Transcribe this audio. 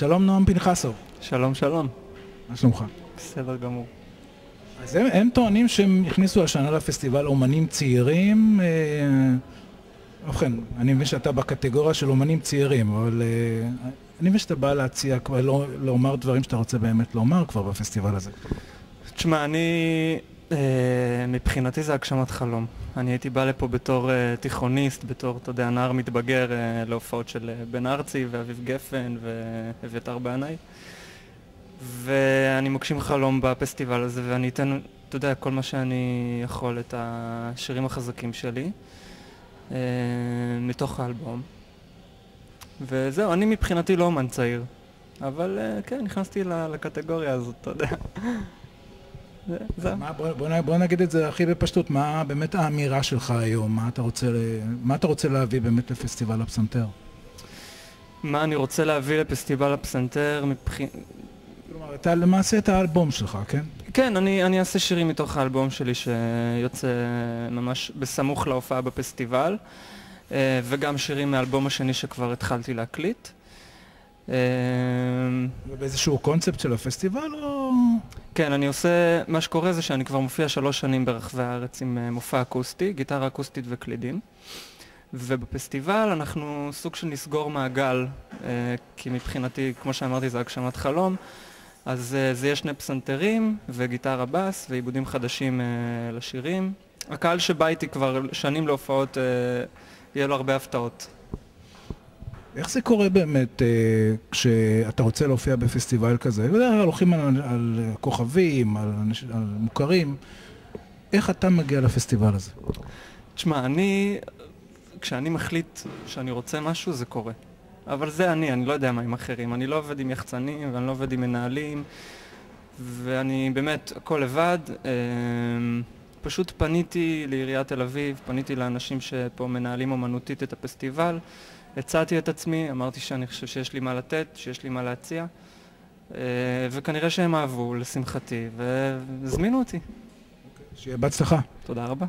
שלום נועם פנחסוב, שלום שלום, מה שלומך? בסדר גמור. אז הם, הם טוענים שהם הכניסו השנה לפסטיבל אומנים צעירים. אה, ובכן, אני מבין שאתה בקטגוריה של אומנים צעירים, אבל אה, אני מבין שאתה בא להציע כבר, לא, לומר דברים שאתה רוצה באמת לומר כבר בפסטיבל הזה. תשמע, אני... אה, מבחינתי זה הגשמת חלום. אני הייתי בא לפה בתור אה, תיכוניסט, בתור, אתה יודע, נער מתבגר אה, להופעות של אה, בן ארצי ואביב גפן ואביתר בנאי. ואני מגשים חלום בפסטיבל הזה, ואני אתן, אתה יודע, כל מה שאני יכול, את השירים החזקים שלי, אה, מתוך האלבום. וזהו, אני מבחינתי לא אומן צעיר, אבל אה, כן, נכנסתי לקטגוריה הזאת, אתה יודע. זה-. מה, בוא, בוא, נגיד את זה הכי בפשטות, מה באמת האמירה שלך היום? מה אתה רוצה, מה אתה רוצה להביא באמת לפסטיבל הפסנתר? מה אני רוצה להביא לפסטיבל הפסנתר מבחינת... כלומר, אתה למעשה את האלבום שלך, כן? כן, אני, אני אעשה שירים מתוך האלבום שלי שיוצא ממש בסמוך להופעה בפסטיבל, אה, וגם שירים מהאלבום השני שכבר התחלתי להקליט. אה, באיזשהו קונספט של הפסטיבל או... כן, אני עושה, מה שקורה זה שאני כבר מופיע שלוש שנים ברחבי הארץ עם אה, מופע אקוסטי, גיטרה אקוסטית וקלידים. ובפסטיבל אנחנו סוג של נסגור מעגל, אה, כי מבחינתי, כמו שאמרתי, זה הגשמת חלום. אז אה, זה יהיה שני פסנתרים וגיטרה בס ועיבודים חדשים לשירים. הקהל שבא איתי כבר שנים להופעות, יהיה לו הרבה הפתעות. איך זה קורה באמת אה, כשאתה רוצה להופיע בפסטיבל כזה? בדרך כלל הולכים על, על כוכבים, על, על מוכרים. איך אתה מגיע לפסטיבל הזה? תשמע, אני, כשאני מחליט שאני רוצה משהו, זה קורה. אבל זה אני, אני לא יודע מה עם אחרים. אני לא עובד עם יחצנים ואני לא עובד עם מנהלים, ואני באמת, הכל לבד. אה, פשוט פניתי לעיריית תל אביב, פניתי לאנשים שפה מנהלים אומנותית את הפסטיבל, הצעתי את עצמי, אמרתי שאני חושב שיש לי מה לתת, שיש לי מה להציע, אה, וכנראה שהם אהבו, לשמחתי, והזמינו אותי. שיהיה בהצלחה. תודה רבה.